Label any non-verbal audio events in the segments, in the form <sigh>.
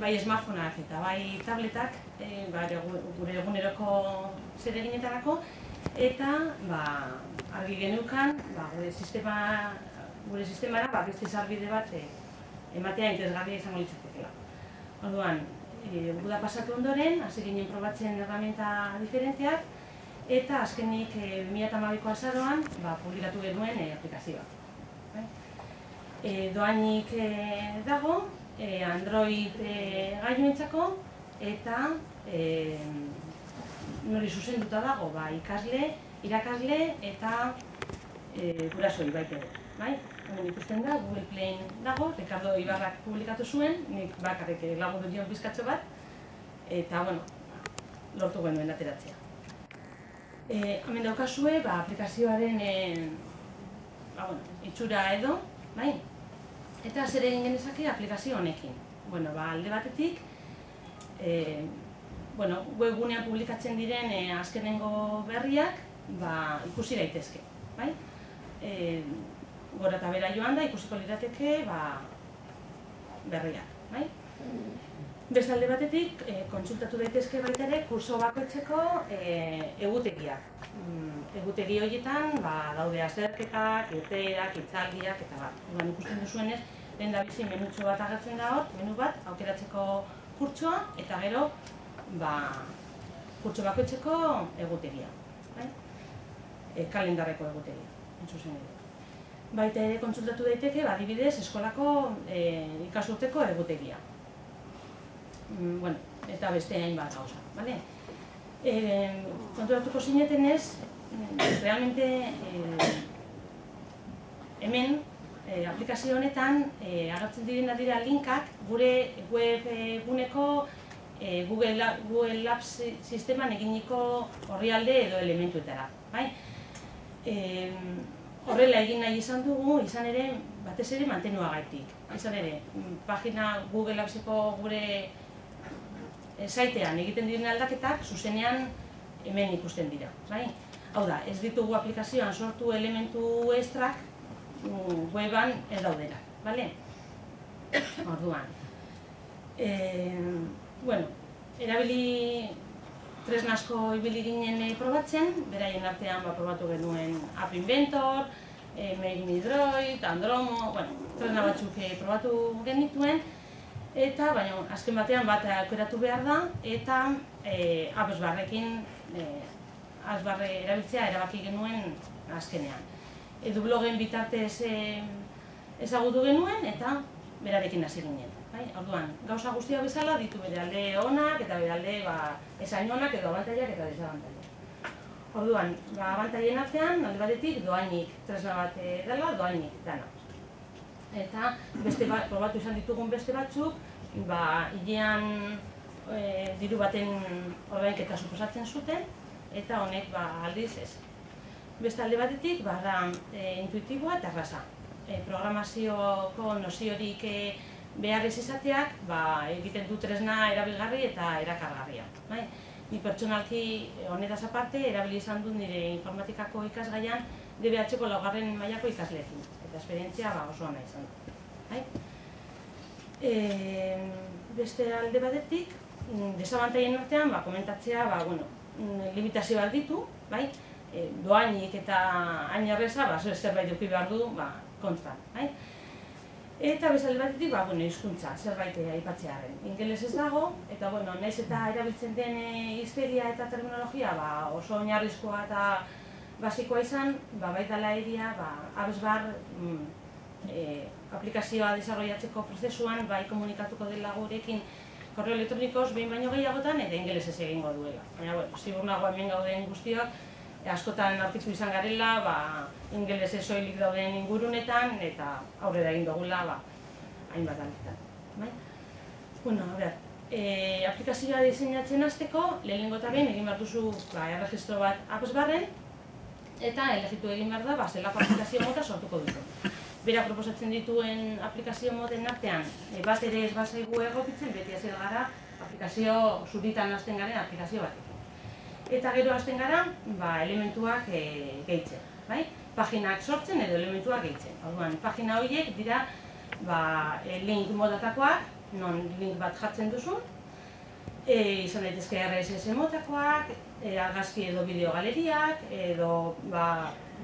bai smartphoneak eta bai tabletak, e, ba, gure eguneroko zereginetarako, eta ba, argi genukan ba, gure sistema gure sistemara ba, beste sarbide bat e, ematea interesgarria izango litzatekeela. Orduan, e, guda pasatu ondoren, hasi ginen probatzen herramienta diferenteak, eta azkenik e, 2008ko azaroan ba, publikatu genuen e, aplikazioa. E, doainik e, dago, e, Android e, gailuentzako, eta e, nori zuzenduta dago, ba, ikasle, irakasle eta e, gurasoi baita bai? Hemen ikusten da, Google Play dago, Ricardo Ibarrak publikatu zuen, nik bakarrik lagundu dion bizkatxo bat, eta, bueno, lortu genuen ateratzea. E, hemen daukazue, ba, aplikazioaren e, ba, bueno, itxura edo, bai? Eta zer egin genezake aplikazio honekin. Bueno, ba, alde batetik, e, bueno, webgunean publikatzen diren e, azkenengo berriak ba, ikusi daitezke. Bai? E, gora eta bera joan da, ikusiko lirateke ba, berriak. Bai? Beste alde batetik, e, kontsultatu daitezke baita ere kurso bakoitzeko e, egutegiak. Mm, egutegi horietan ba, daude azerketak, irteerak, itzaldiak eta bat. Ba, ikusten duzuenez, lehen da bizi menutxo bat agertzen da hor, menu bat, aukeratzeko kurtsoa eta gero ba, kurtso bakoitzeko egutegia. Bai? E, kalendarreko egutegia, entzuzen edo baita ere kontsultatu daiteke, ba, adibidez, eskolako e, ikasturteko egutegia. Mm, bueno, eta beste hainbat gauza, bale? E, kontulatuko zineten ez, mm, realmente e, hemen e, aplikazio honetan e, agertzen direna dira linkak gure web guneko e, Google, Google Labs sisteman eginiko orrialde edo elementuetara. Bai? E, horrela egin nahi izan dugu, izan ere, batez ere mantenua gaitik. Izan ere, mm, pagina Google Appseko gure e, saitean egiten diren aldaketak, zuzenean hemen ikusten dira. Bai? Hau da, ez ditugu aplikazioan sortu elementu estrak weban ez daudera. Bale? <coughs> Orduan. E, bueno, erabili tresnasko ibili ginen e, probatzen, beraien artean ba, probatu genuen App Inventor, e, Make Me Droid, Andromo, bueno, tresna batzuk e, probatu genituen, eta baina azken batean bat aukeratu behar da, eta e, abesbarrekin e, azbarre erabiltzea erabaki genuen azkenean. Edu blogen bitartez e, ezagutu genuen, eta berarekin hasi ginen. Bai, orduan, gauza guztia bezala ditu bere alde onak eta bere alde ba, esain onak edo abantaiak eta desabantaiak. Orduan, ba, abantaien artean, alde batetik, doainik tresna bat eh, dela, doainik dana. Eta beste bat, probatu izan ditugun beste batzuk, ba, hilean e, diru baten ordainketa suposatzen zuten, eta honek ba, aldiz ez. Beste alde batetik, ba, e, intuitiboa eta erraza. E, programazioko noziorik e, behar ez izateak, ba, egiten du tresna erabilgarri eta erakargarria. Bai? Ni pertsonalki eh, honetaz aparte, erabili izan dut nire informatikako ikasgaian DBH-ko laugarren mailako ikasleekin. Eta esperientzia ba, oso ona izan dut. Bai? E, beste alde batetik, mm, desabantaien artean, ba, komentatzea, ba, bueno, mm, limitazio bat ditu, bai? E, doainik eta hain erreza, ba, zerbait duki behar du, ba, kontra. Bai? Eta bezalde batetik, ba, bueno, izkuntza, zerbait aipatzearen. Ingeles ez dago, eta bueno, naiz eta erabiltzen den e, histeria eta terminologia ba, oso oinarrizkoa eta basikoa izan, ba, baita lairia, ba, abesbar, mm, e, aplikazioa desarrollatzeko prozesuan, bai komunikatuko dela gurekin korreo elektronikoz behin baino gehiagotan, eta ingeles ez egingo duela. Baina, bueno, zigur nagoa hemen gauden guztiak, askotan aurkitu izan garela, ba, ingeles esoilik dauden ingurunetan, eta aurrera egin dugula, ba, hainbat aletan. Bai? Bueno, a ber, e, aplikazioa diseinatzen hasteko, lehenengo eta behin egin behar duzu ba, erregistro bat apes barren, eta elegitu egin behar da, ba, zelako aplikazio mota sortuko duzu. Bera proposatzen dituen aplikazio moten artean, e, bat ere ez bazaigu egokitzen, beti azera gara aplikazio zuritan hasten garen aplikazio bat eta gero hasten gara ba, elementuak e, gehitzen. Bai? Paginak sortzen edo elementuak gehitzen. Orduan, pagina horiek dira ba, e, link modatakoak non link bat jartzen duzu, e, izan daitezke RSS motakoak, e, argazki edo bideo galeriak, edo ba,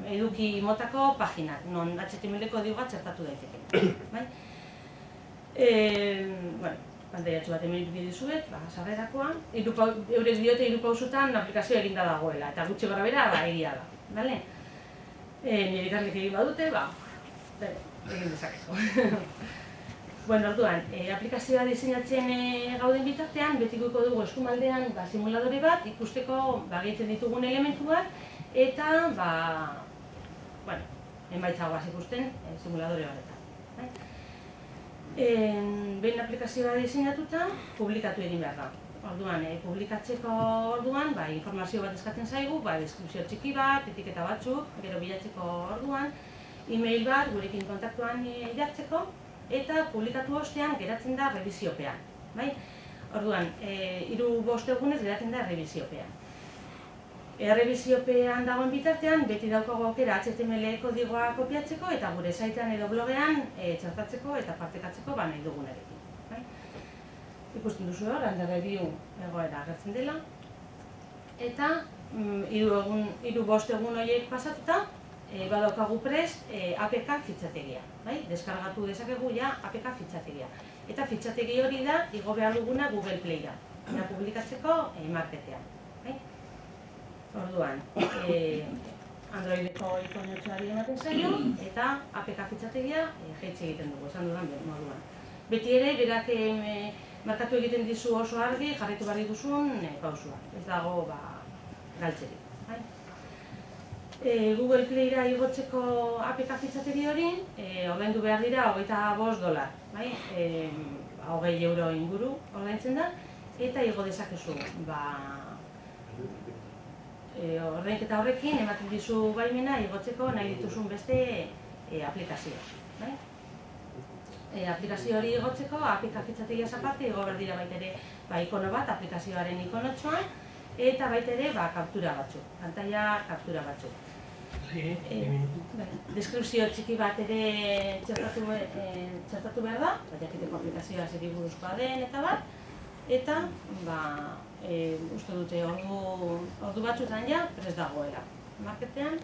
eduki motako paginak, non HTML-ko diuga txertatu daiteke. bai? <coughs> E, bueno, pantaiatxo bat hemen ikuti dizuet, ba, sarrerakoa, eurek diote hiru pausutan aplikazioa eginda dagoela, eta gutxi gara bera, ba, egia da. Bale? E, nire ikaslik egin badute, ba, egin dezakeko. <laughs> bueno, orduan, e, aplikazioa diseinatzen e, gauden bitartean, betikuko dugu eskumaldean ba, simuladore bat, ikusteko ba, gehitzen ditugun elementuak, eta, ba, bueno, emaitza guaz ikusten e, simuladore horretan. Bai? behin aplikazioa diseinatuta, publikatu egin behar da. Orduan, eh, publikatzeko orduan, ba, informazio bat eskatzen zaigu, ba, deskripzio txiki bat, etiketa batzuk, gero bilatzeko orduan, e-mail bat gurekin kontaktuan eh, jartzeko, eta publikatu ostean geratzen da reviziopean. Bai? Orduan, eh, hiru bost egunez geratzen da reviziopean. Errebiziopean dagoen bitartean, beti daukago aukera HTML kodigoa kopiatzeko eta gure saitean edo blogean e, txartatzeko eta partekatzeko ba nahi dugunarekin. Bai? Ikusten duzu hor, review egoera agertzen dela. Eta mm, hiru egun, hiru bost egun horiek pasatuta, e, badaukagu prest e, APK fitxategia. Bai? Deskargatu dezakegu ja APK fitxategia. Eta fitxategi hori da, igo behar duguna Google Playra. Da publikatzeko e, marketean. Orduan, e, Androideko ikonotxoari ematen zaio, eta APK fitxategia e, egiten dugu, esan dudan moduan. Beti ere, berak e, markatu egiten dizu oso argi, jarritu barri duzun e, pausua. Ez dago, ba, galtzeri. Bai? E, Google Playra igotzeko APK fitxategi hori, e, ordaindu behar dira, hogeita bost dolar. Bai? E, hogei euro inguru ordaintzen da, eta igo dezakezu, ba, e, eta horrekin ematen dizu baimena igotzeko nahi dituzun beste e, aplikazioa. Bai? E, aplikazio hori igotzeko, apika fitxategia zaparte, igo berdira baitere ba, ikono bat, aplikazioaren ikonotxoan, eta baitere ba, kaptura batzuk, pantalla kaptura batzuk. E, bai, deskripzio txiki bat ere txertatu, e, txertatu behar da, jakiteko aplikazioa zeri buruzkoa den eta bat, eta ba, e, uste dute ordu, ordu batzutan ja prest dagoela. Marketean,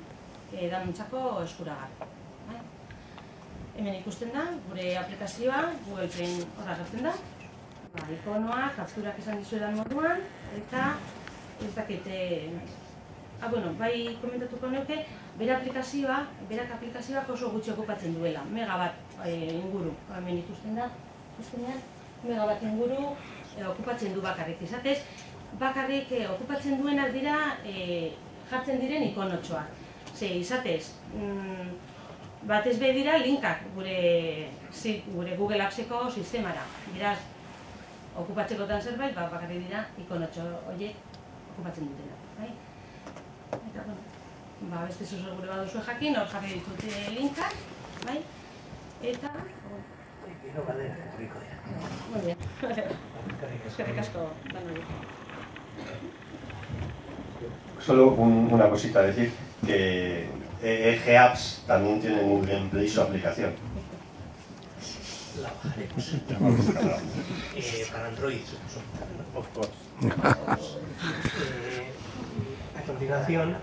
e, danuntzako eskuragar. Bai? Hemen ikusten da, gure aplikazioa, Google Play horra gertzen da. Ba, ikonoa, kapturak esan dizuetan moduan, eta ez dakite... Ah, bueno, bai komentatuko neuke, bere aplikazioa, berak aplikazioak oso gutxi okupatzen duela, megabat e, inguru, hemen ikusten da, ikusten megabat inguru, okupatzen du bakarrik izatez, bakarrik e, okupatzen duenak dira e, jartzen diren ikonotxoak. Ze, izatez, mm, batez be dira linkak gure, zi, gure Google Appseko sistemara. Beraz, okupatzeko dan zerbait, ba, bakarrik dira ikonotxo horiek okupatzen dutena. Bai? Eta, bueno, ba, beste zuzo gure baduzu jakin, hor jarri ditute linkak, bai? Eta, Gero badera, etorriko dira. Muy bien. Eskerrik asko, Solo un, una cosita, decir que EG Apps también tiene un gameplay su aplicación. La bajaremos. <laughs> eh, para Android, Of course. eh, a continuación,